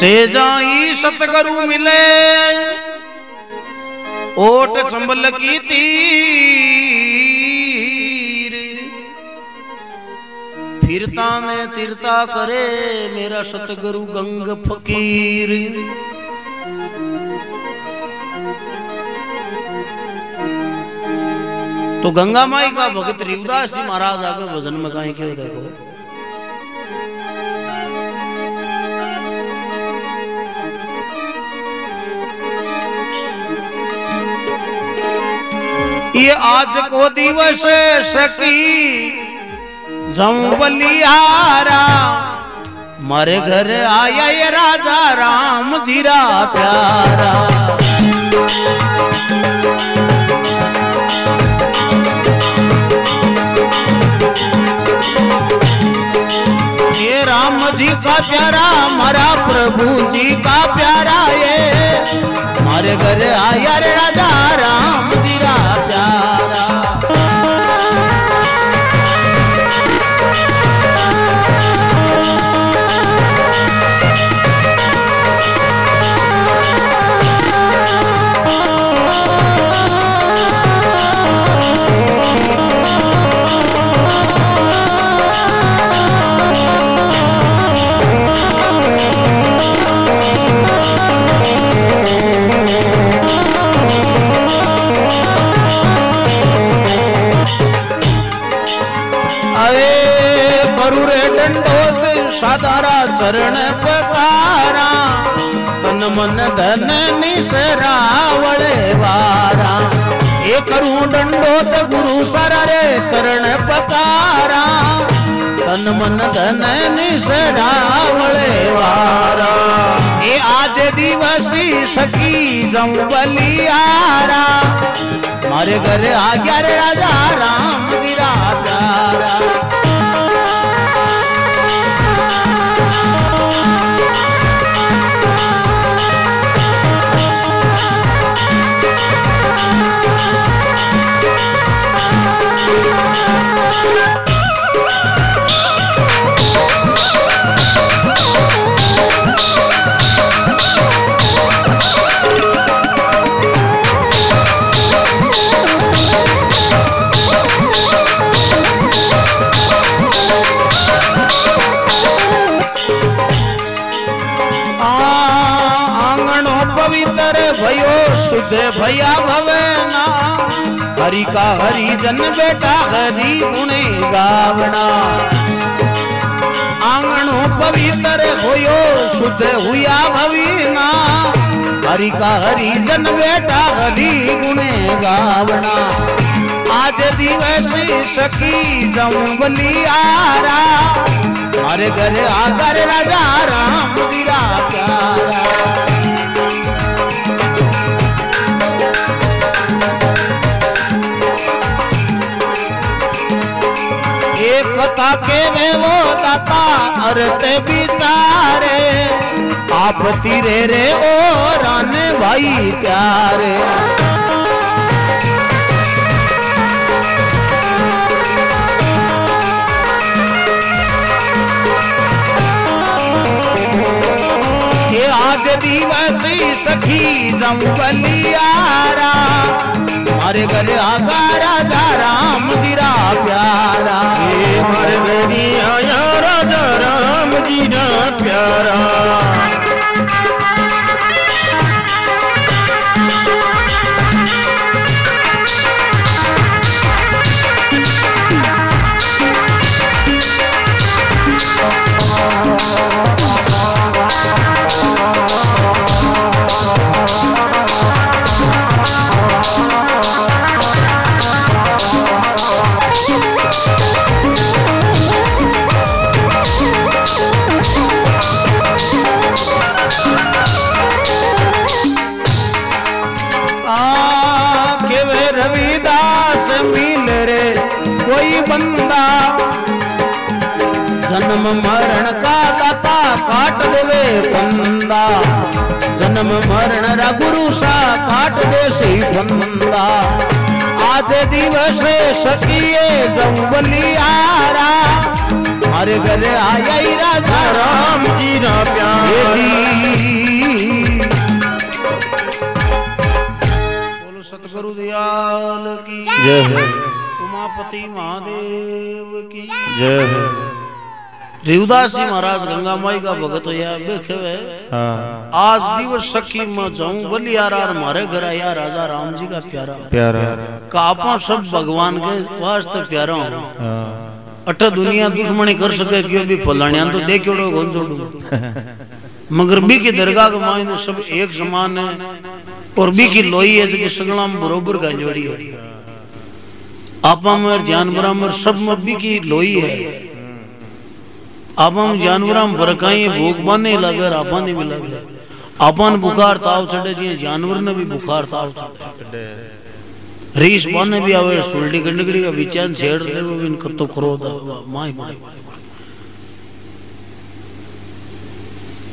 से जाई सतगुरु मिले। ओट संबल की तीर। फिरता में तिरता करे मेरा सतगुरु गंग फकीर। तो गंगा माई का भगत रिवदास जी महाराज आगे भजन में कहीं क्यों देखो। ये आज को दिवस सकी जम्बलियारा मारे घर आया ये राजा राम जीरा प्यारा। ये राम जी का प्यारा हमारा प्रभु जी का प्यारा ये। हमारे घर आया रे राजा राम मन धन ए आज दिवसी सखी जंबलियारा मारे घर आ गया रे राजा राम भयो शुद्ध भया भवना हरि का हरि जन बेटा हरि गुणे गावना। आंगणो पवित्र होयो शुद्ध हुआ भवीना। हरि का हरि जन बेटा हरि गुणे गावना। आज दिवस सखी जम्बलियारा हमारे घर आकर राजा राम वीरा प्यारा। एक कथा के वो दाता अरते बिचारे आप तिरे रे ओ रान भाई प्यारे। सखी जम्बलियारा हमारे घर आगा राजा राम जीरा प्यारा। हमारे घर आया राजा राम जीरा प्यारा। चरण रघुरु सा काट दे सी बंदा आज दिवस सकिए आरा हर घर आई राजा राम जी ना प्यारी बोलो सतगुरु दयाल की जय उमापति महादेव की जय रेवदास जी महाराज गंगा माई का भगत होया बेखे हुए। हाँ। आज दिवस सखी में जाऊँ बलि यार मारे घर आया राजा राम जी का प्यारा। प्यारा। का आपा सब भगवान के वास्ते प्यारा हो। हाँ। अठ दुनिया दुश्मनी कर सके क्यों भी फलाणिया तो देख छोड़ो कौन छोड़ू मगर बी की दरगाह के मायने सब एक समान है और बी की लोई है जो सगला में बरोबर का जोड़ी है। आपा में जानवरा में सब में बी की लोई है। आपा में जानवरा में फ़र्क भूख बाने लगे आपा ने भी लगे। आपा ने बुखार ताव चढ़े जी जानवर ने भी बुखार ताव चढ़े रीस बाने भी आवे, सुल्टी गंडगड़ी का विचार छेड़ दे, वो भी इनका तो क्रोध माई पड़े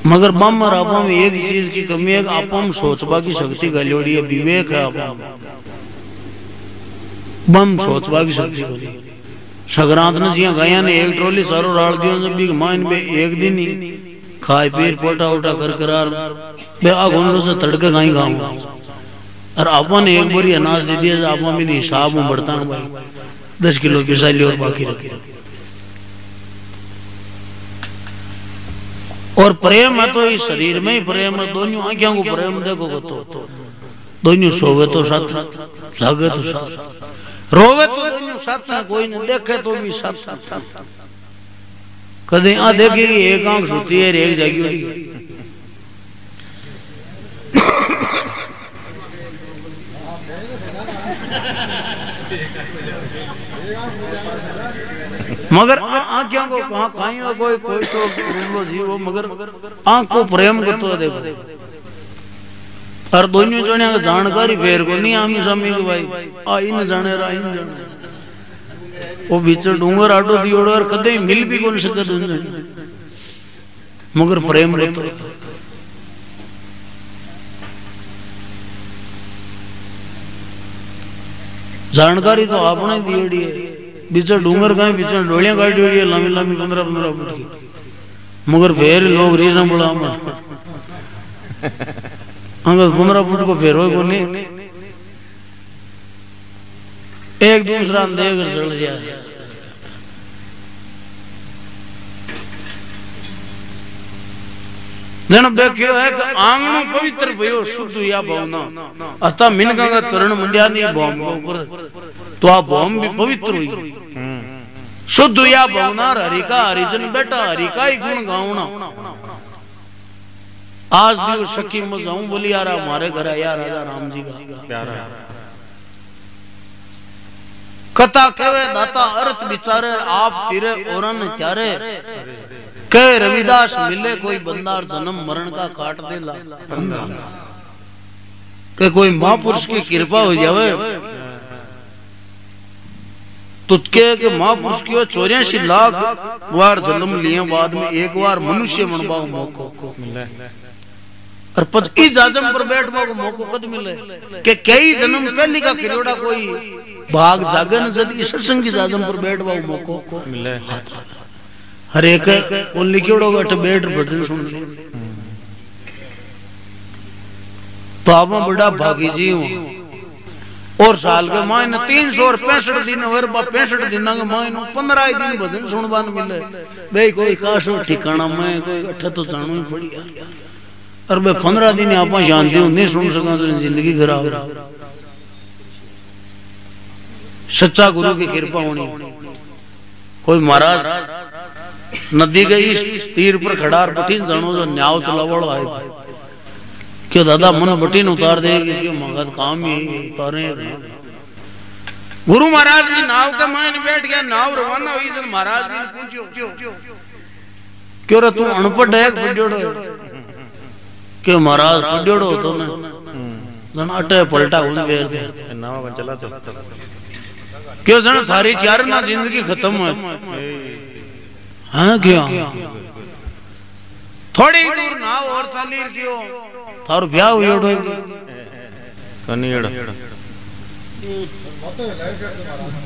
मगर बम और आपा में एक चीज़ की कमी है कि आपा में सोचबा की शक्ति गलोड़ी है, विवेक है आपा में बम सोचबा की शक्ति गली संक्रांत ने जिया गया ने एक ट्रोली सारो डाल दियो जब भी माइन बे एक दिन ही खाए पीर पोटा उटा कर करार। बे आ गोंदो से तड़के गाई खाऊं और आपा ने एक बारी अनाज दे दिया आपा में हिसाब में बढ़ता है भाई। दस किलो पिसा लियो और बाकी रख और प्रेम है तो इस शरीर में ही प्रेम है। दोनों आँखों को प्रेम देखो तो। दोनों सोवे तो साथ, जागे तो साथ। रोवे तो दोनों साथ है कोई नहीं देखे तो भी साथ कदे आ देखेगी एक आँख सुती है, एक जागी उड़ी मगर आँखों को कहा कोई कोई तो जीव मगर आँख को प्रेम को तो देखो। और दोनों जने का जानकारी फेर को नहीं आमी सामी को भाई। आ इन जाने रा इन जाने वो बीच डूंगर आडो दियोड़ो और कदे मिल भी कौन सके दोनों जने मगर प्रेम को तो जानकारी तो आपने दियोड़ी है। बीच डूंगर का बीच डोलियाँ काटी हुई है लंबी लंबी पंद्रह पंद्रह फुट की। मगर फिर लोग रीजन बोला अंगद पंद्रह फुट को फेरो नहीं एक दूसरा देख चढ़ जाए जन बेख्यो है कि आंगणो पवित्र भयो, शुद्ध या भावना। अतः मिनका का चरण मंडिया नहीं भौम के ऊपर। तो आ भौम भी पवित्र हुई। शुद्ध या भावना हरि का हरिजन बेटा हरि का ही गुण गावना। आज भी उस सखी में जाऊँ बोली यार हमारे घर आया राजा राम जी का। प्यारा कथा कहे दाता अर्थ विचारे आप तिरे औरन त्यारे। कहे रविदास मिले कोई बंदार जन्म मरण का काट दे ला के कोई महापुरुष की कृपा हो जावे। तुझके के महापुरुष की वो चौरासी लाख बार जन्म लिए बाद में एक बार मनुष्य बनवाओ मौको। मिले। और पच ई जाजम पर बैठवा को मौको कद मिले? के कई जन्म पहली का किरोड़ा कोई भाग जागे न जद ई सत्संग की जाजम पर बैठवा को मौको। मिले। हर एक को लिखियोड़ो अठ बैठ भजन सुन ले। तो आप बड़ा भागी जी हूँ और साल के मायने तीन सौ और पैंसठ दिन और पैंसठ दिन के मायने पंद्रह दिन भजन सुनवान मिले। भाई कोई काशो ठिकाना में कोई अठ तो जानो ही पड़ी और बे पंद्रह दिन आप शांति हूँ नहीं सुन सका तो ज़िंदगी खराब सच्चा गुरु की कृपा होनी। कोई महाराज, नदी के इस तीर पर खड़ा बठीन जानो जो न्याव चलावड़ आए। क्यों दादा मन बठीन उतार देगी क्यों मगध काम ही उतारे गुरु महाराज भी नाव के मायने बैठ गया, नाव रवाना हुई महाराज भी पूछो क्यों रे तू अनपढ़ है? क्यों महाराज पढ़ियोड़ो तो ने जन अटे पलटा उन बेर थे नावा बन चला तो क्यों जन थारी चार ना ज़िंदगी खत्म है हाँ क्यों थोड़ी दूर नाव और चाली क्यों थारो ब्याह हुई उड़ो कनियड़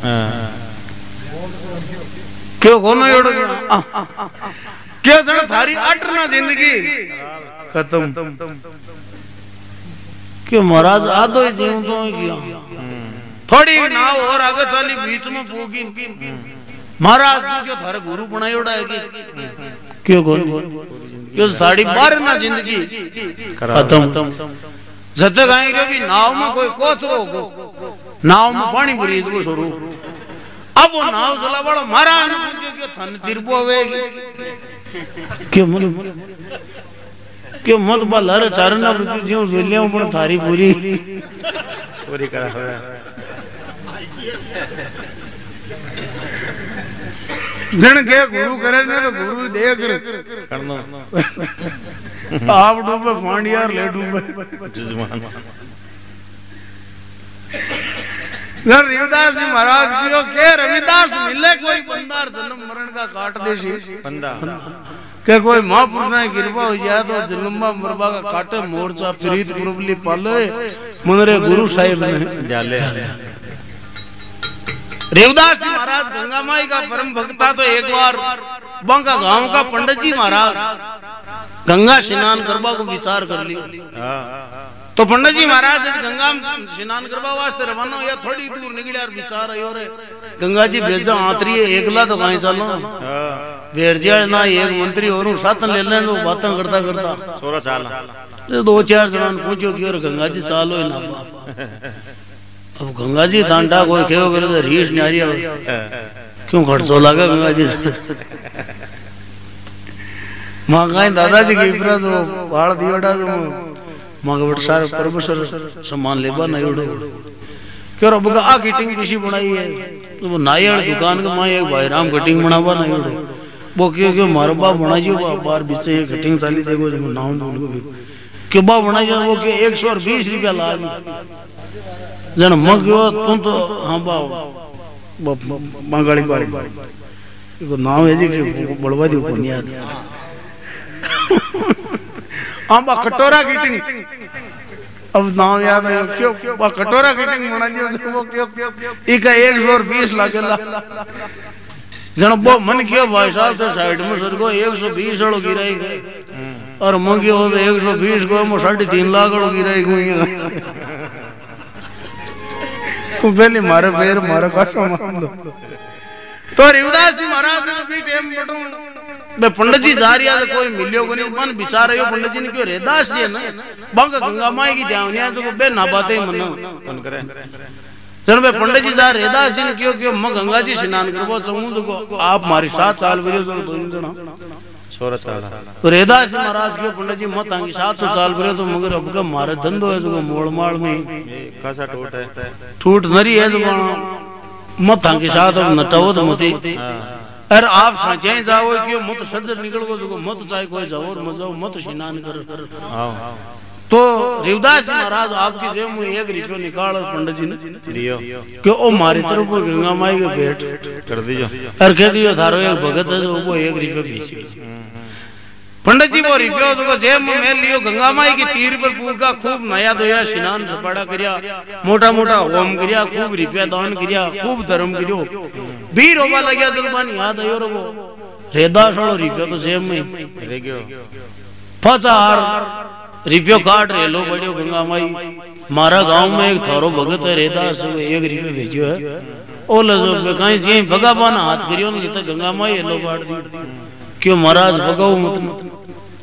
हाँ क्यों कोनो क्यों जन थारी ना ज़िंदगी खत्म। कि महाराज आधो ही जीव तो ही थोड़ी नाव और आगे चली बीच में पूगी महाराज पूछो थारे गुरु बनायोड़ा है कि? क्यों कौन? क्यों थाड़ी बार ना ज़िंदगी। खत्म। जब तक आई रहो कि नाव में कोई कोचरो को नाव में पानी भरी इसको शुरू अब वो नाव चला बड़ा महाराज ने पूछो क्यों थन तिरबो होएगी क्यों मन क्यों मत बल हर चारण ना पूछी जीव जोलिया पण थारी पूरी। पूरी करा हुआ जन के गुरु करे ने तो गुरु देख करनो आप डूबे पानी यार ले डूबे। रविदास जी महाराज कियो के रविदास मिले कोई बंदार जन्म मरण का काट देशी बंदा। के कोई महापुरुष ने कृपा हो जाए तो जन्मा मरबा का काटे मोर्चा प्रीत प्रबली पाले मनरे गुरु साहिब ने जाले रेवदास जी महाराज गंगा माई का परम भक्ता तो एक बार बांका गाँव का पंडित जी महाराज गंगा स्नान करवा को विचार कर लियो तो पंडित जी महाराज गंगा में स्नान करवा वास्ते रवाना या थोड़ी दूर निकले यार विचार आयो रे गंगा जी भेजा आतरी एकला तो कहीं चलो हाँ ना एक मंत्री और साथ ले लें तो बातें करता करता सोरा चाल तो दो चार जना पूछो कि और गंगा जी चालो ही ना अब गंगा जी दांडा कोई केव करे तो रीस न्यारी क्यों खड़सो लगा गंगा जी? माँ कहीं दादाजी की इफरा तो बाल दियोड़ा तो माँ के सारे परमेश्वर सामान लेबा नहीं उड़ो क्यों रब का आ कटिंग किसी बनाई है? तो वो नायड़ दुकान के माँ एक भाई राम कटिंग बनावा नहीं उड़ो वो क्यों क्यों मारो बाप बना जो बार बीच ये कटिंग चाली देखो जो नाम बोल को क्यों बाप बना जो वो क्यों एक सौ और बीस रुपया लाग जन मग यो तुम तो हाँ बा मंगाड़ी बारी। इको नाम है जी कि बड़वा दी को नहीं याद हाँ बा कटोरा किटिंग। अब नाम याद आयो क्यों? बा कटोरा किटिंग बना दियो वो क्यों? इका एक सौ और बीस लागेला जन वो मन कियो, भाई साहब तो साइड में सर को एक सौ बीस अड़ो गिराई गए और मंगियो तो एक सौ बीस को मो साढ़े तीन लाख अड़ो गिराई गई तू पहले मारे पैर मारे काशो मामलो तो रिवदास जी महाराज ने भी टेम बटू बे पंडित जी जा रिया तो कोई मिलियो को नहीं। मन विचार आयो पंडित जी ने क्यों रेदास जी ना? बंग गंगा माई की ध्यानिया जो बे ना बाते मन। करे? जन बे पंडित जी जा रेदास जी ने क्यों क्यों मैं गंगा जी स्नान करबो चाहूँ तो आप मारी साथ चाल बरियो जो दो जना। सोरा चाल तो रेदास जी महाराज क्यों पंडित जी मत आंगी साथ तो चाल बरियो तो मगर अब का मारे धंधो है जो मोड़ माड़ में। खासा टोट है। ठूठ नरी है जो मत आंगी साथ अब नटाओ तो मती। हाँ। अरे आप सचे जाओ क्यों मत सज्जर निकल गो जो मत चाहे कोई जाओ और मजाओ मत स्नान कर। आओ। तो रिवदास जी महाराज आपकी जेब में एक रिफियो निकाल और पंडित जी ने कि ओ मारी तरफ़ वो गंगा माई के भेंट कर दीजो। और कह दियो थारो एक भगत है जो वो एक रिफियो भेजियो पंडित जी वो रिफियो जो जेब में मेल लियो गंगा माई की तीर पर पूगा खूब नया दोया स्नान सपाड़ा करिया मोटा मोटा होम करिया खूब रिफिया दान करिया खूब धर्म करियो। बीर होवा लगिया जुलबान याद आयो रे वो रेदास वालो रिफियो तो जेब में। रह गयो। फसार रिव्यो काट रे लो बड़ियो गंगा माई। मारा गाँव में एक थारो भगत है रेदास एक रिव्यो भेजियो है। ओ लजो कहीं जी भगावान हाथ करियो न जिते गंगा माई लो फाड़ दी। क्यों महाराज भगाओ मत।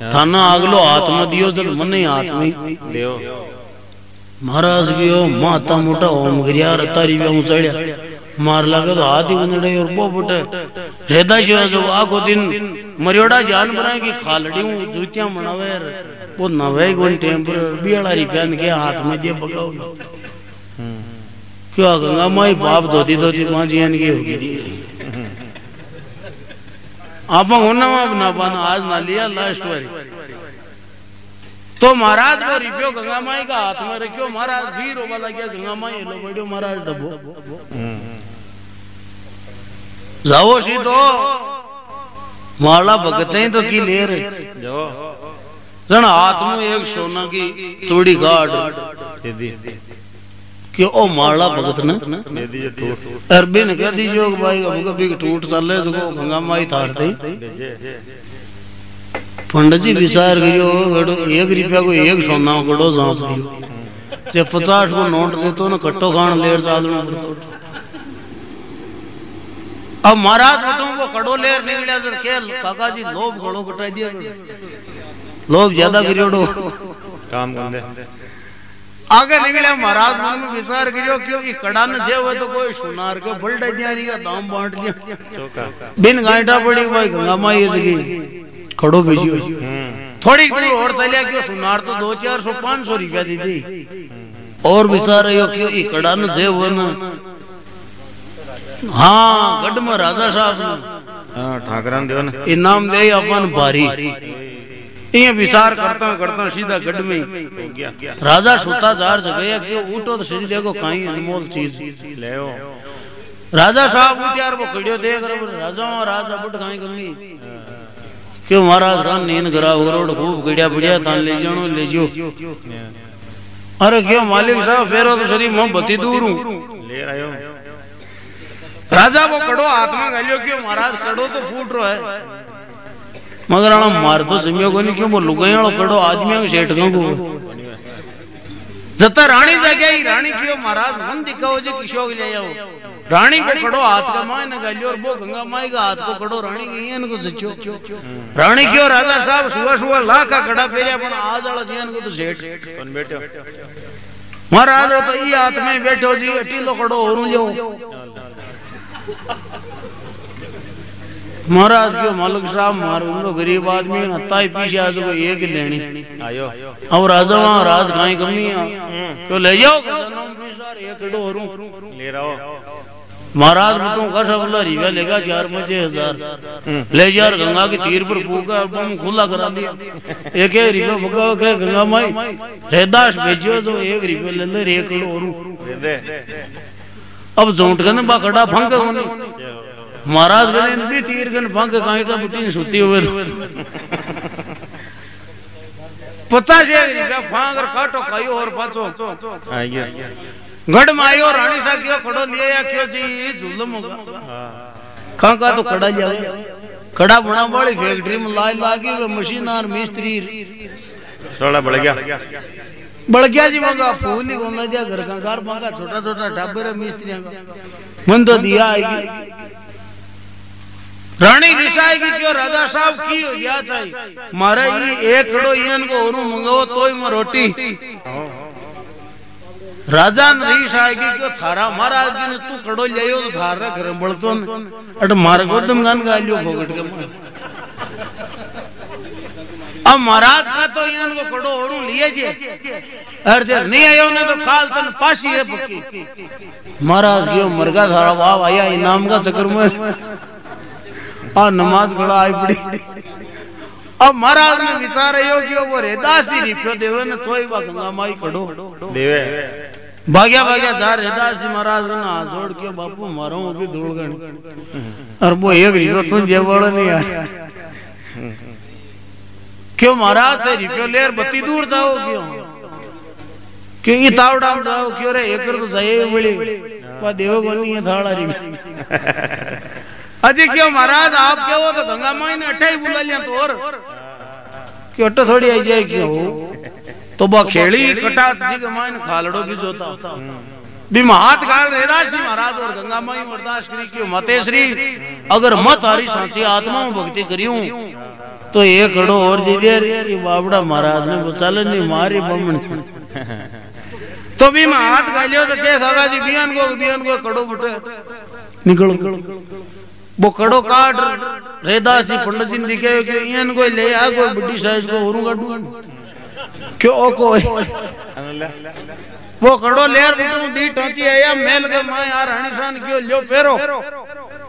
थाना आगलो हाथ में दियो जब मन ही हाथ में लियो। महाराज कियो माता मोटा ओम गिरिया रता रिव्या उछाड़िया मार लगे तो हाथ ही उनड़े और बटे रेदा शिवा जो आखो दिन मरियोड़ा जान बनाए की खालड़ी हूँ, जूतियाँ मनावे वो नवे गुण टेम्पर बियाड़ा रिप्यान के हाथ में दिए पकाओ। क्यों गंगा माई बाप धोती धोती माँ जी की होगी दी। आप होना अब ना पाना, आज ना लिया लास्ट वाली तो महाराज वो रिप्यो गंगा माई का हाथ में रखियो, महाराज भी रोवा लग गंगा माई लो बैठो, महाराज डब्बो जाओ सीधो माला भगत नहीं तो की ले रे। जाओ। जन हाथ में एक सोना की चूड़ी काट दे दी। कि ओ माला भगत ने? दे अरबी ने कह दीजिए कि भाई अब कभी टूट चले तो गंगा माई थार दे पंडित जी विचार करियो बेटो एक रुपया को एक सोना कड़ो जाप दियो। ते पचास को नोट देतो ना कट्टो खान लेर चालना पड़तो अब महाराज बटू वो कड़ो लेर निकलिया सर के काका जी लोभ घड़ो कटाई दिया लोभ ज़्यादा करियोड़ो काम कंदे आगे निकले महाराज मन में विचार करियो क्यों ये कड़ा न जे हुए तो कोई सुनार के बल्टा दियारी का दाम बांट दिया। चौका। बिन गांठा पड़ी भाई गंगा माई ये सकी खड़ो भेजियो हम्म। थोड़ी दूर और चलिया क्यों सुनार तो दो चार सौ पाँच सौ रुपया दी थी और विचार रहियो क्यों ये कड़ा न जे हुए ना। हाँ गढ़ में राजा साहब ने। हाँ ने इनाम दे अपन भारी ये विचार करता करता सीधा गढ़ में ही। हो गया राजा सुता जार जगह क्यों उठो तो सज देखो कहीं अनमोल चीज़। ले राजा साहब उठ्या और वो कड़ियो देख रहे राजा राजा बुट कहीं करनी क्यों महाराज खान नींद करा उरोड खूब कड़िया बढ़िया थान ले जानो ले जियो अरे क्यों मालिक साहब फेरो तो शरीर मैं बती दूर हूँ। ले आयो। राजा वो कड़ो हाथ में गालियो क्यों? महाराज कड़ो तो फूट रो है। मगर आना मार तो सिमियो को नहीं, क्यों वो लुगाई वालो कड़ो, आदमियों के सेठ को। जता रानी जागे आई रानी क्यों महाराज, मन दिखाओ जी किशोर ले जाओ रानी को कड़ो, हाथ का माय न गालियो और वो गंगा माई का हाथ को कड़ो, रानी की इनको सचो रानी क्यों राजा साहब, सुबह सुबह ला का कड़ा पेरिया पण आज वाला जियन को तो सेठ। कौन बैठो महाराज हो तो ई हाथ में बैठो जी अटीलो कड़ो और लो महाराज के मालिक साहब मारो गरीब आदमी है, पीछे आ जाओ एक ही लेनी। आयो। अब राजा वहाँ राज कहीं कमी है। क्यों ले जाओ एक कड़ो और ले रहो। महाराज बटू का सब रिवा लेगा चार पाँच हज़ार। ले जा और गंगा के तीर पर फूका और बम खुला करा लिया। एक एक रिवा फूका के गंगा माई। रेदास भेजियो तो एक रिवा ले ले एक दे दे। अब जोंट गन बाकड़ा फंक कोनी महाराज गने भी तीर गन फंक काईटा बुटी सुती हुए पचास रुपया फांग और काटो कायो और पाछो गया। गढ़ में आयो रानी सा क्यों खड़ो लिया या क्यों जी जुलम होगा। हाँ कहाँ का तो कड़ा जावे कड़ा बना वाली फैक्ट्री में लाई लागी वे मशीनार मिस्त्री। थोड़ा बढ़ गया। बढ़ गया जी मंगा फूल ही गोंदा दिया घर का घर मंगा छोटा छोटा टाबर मिस्त्रियों का मन तो दिया आएगी। रानी रिसाएगी क्यों राजा साहब की हो जा चाहिए? मारे ये एक कड़ो इन को ओरू मंगाओ तो ही मैं रोटी। राजा ने रीस आएगी क्यों थारा महाराज की ने तू कड़ो ले तो थारा घर बढ़तो न। अट मार को दम गान गा लियो फोकट के मार। अब महाराज का तो इन को कड़ो ओरू लिए जे। अर्जे नहीं आयो ने तो काल तन पासी है पक्की महाराज क्यों मरगा थारा वाह आया इनाम का चक्कर में। आ नमाज़ खड़ा आई पड़ी। अब महाराज ने विचार आयो कि वो रेदासी रिप्यो देवे ने तोय बा गंगा माई कड़ो देवे। भाग्या भाग्या जा रेदास जी महाराज ने हाथ जोड़ के बापू मारो की धूल गण। और वो एक रिपो तू जे बोल नहीं आया। क्यों महाराज थे रिपो लेर बत्ती दूर जाओ क्यों? क्यों? ये तावड़ाम जाओ क्यों रे? एक तो जाए बड़ी पा देव नहीं है थाड़ा रिपो अजी क्यों महाराज आप क्या हो तो गंगा माई ने अट्ठाई बुला लिया तो और। क्यों अट्ठा थोड़ी आई जाए क्यों? तो बा खेड़ी कटा सी के माई ने खालड़ो भी जोता। भी महात गाल रेदासी महाराज और गंगा माई अरदास करी क्यों मते श्री अगर मत हरी सांची आत्मा भक्ति करियूं तो एक कड़ो और दे दे ये बाबड़ा महाराज ने बचाल नहीं, मारी बमन। तो भी महात गालियो तो के खागा जी, बियान को बियान को कड़ो बटे। निकलो। वो कड़ो काट, रेदास जी पंडित जी ने दिखे कि इन कोई ले आ, कोई बड़ी साइज़ को और काटू क्यों ओ कोई? वो कड़ो लेर बिटू दी टांची आया मेल के माँ यार रानी क्यों लियो फेरो?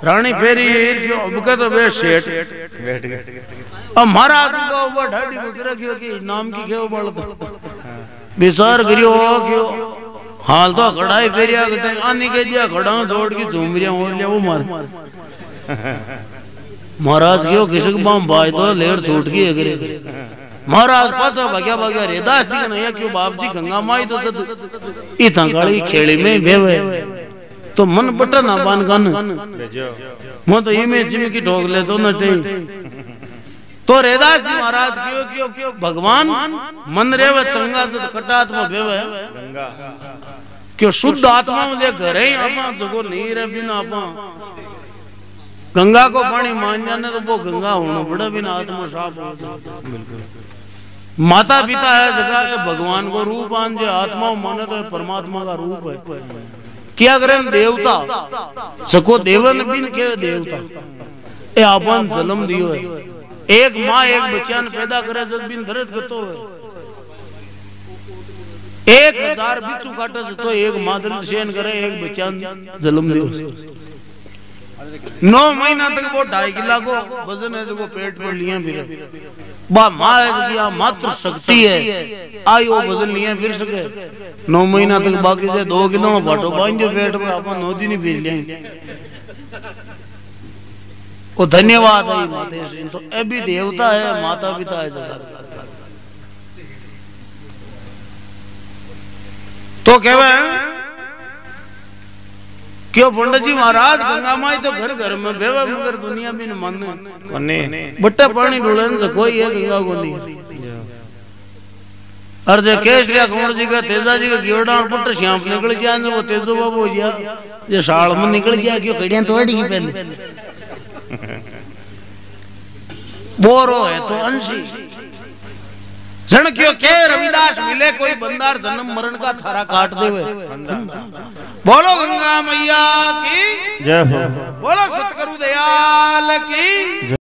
रानी फेरी, क्यों अब के तो वे सेठ। बैठ गए वो ढाडी गुजरा क्यों कि नाम की क्यों बड़ दो विचार करियो क्यों हाल तो कड़ाई फेरिया कटे आने के दिया खड़ा छोड़ के झूमरिया और ले वो मार। महाराज क्यों किसक बम बाज दो लेर छूट गई अगरे। महाराज पाछा भाग्या भाग्या रेदास जी कन्हैया क्यों बाप जी गंगा माई तो सद। इतना गाड़ी खेड़ी में बेवे। तो मन बटन ना बान गन मैं तो इमे जिम की ठोक ले तो नटे तो रेदास जी महाराज क्यों क्यों भगवान मन रेव, चंगा से खटात्मा भेवे। गंगा क्यों शुद्ध आत्मा मुझे घर ही आपा, जगो नहीं रहे बिन आपा। गंगा को पानी मान जाने तो वो गंगा होना बड़ा बिन आत्मा साफ़ हो जाए। माता पिता है, जगह ये भगवान को रूप आन जो आत्मा माने तो परमात्मा का रूप है। क्या करें, देवता? सको देवन बिन के देवता। ए आपन जन्म दियो है। एक माँ, एक बच्चा ने पैदा करे से बिन दर्द करतो है। एक हज़ार बिच्छू काटे से तो एक माँ दर्द सहन करे, एक बच्चा ने जन्म दियो नौ महीना तक वो ढाई किला को वज़न है जो पेट पर लिए फिर। बा माँ है कि आ मात्र शक्ति है। आई वो वज़न लिए फिर सके। नौ महीना तक बाकी से दो किलो में बाटो जो पेट पर अपन नौ दिन ही फिर लेंगे। वो धन्यवाद है माता श्री तो ए भी देवता है माता पिता है जगह तो कहवे क्यों पंडित जी महाराज गंगा माई तो घर घर में बेवे मगर दुनिया में न माने। कोने बट्टा पानी ढोलन से कोई है गंगा को नहीं और जो केसरिया कुंवर जी का तेजा जी का गियोड़ा और पुत्र श्याम निकल जाए वो तेजो बाबू हो गया। ये साल में निकल जाए क्यों कड़ियाँ तोड़ी की पहले? बोरो है तो अंशी। जन क्यों के रविदास मिले कोई बंदार जन्म मरण का थारा काट देवे? बोलो गंगा मैया की जय हो। बोलो सतगुरु दयाल की।